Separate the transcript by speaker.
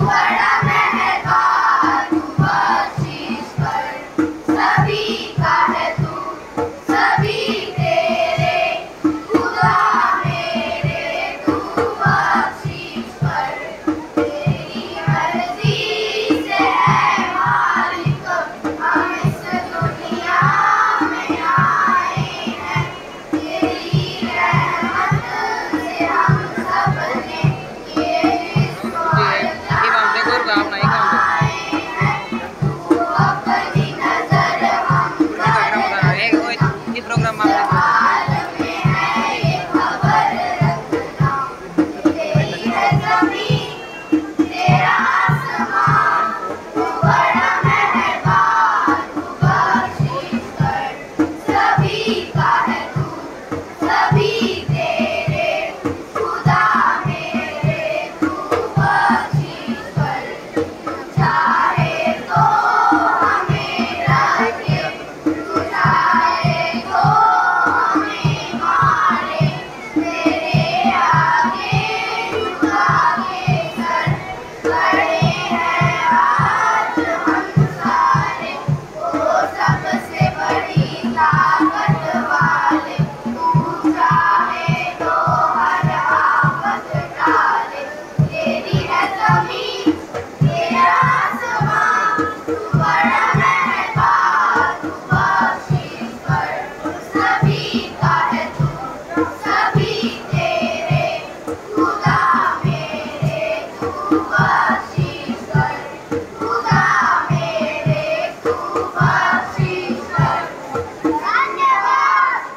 Speaker 1: Vai! Tá.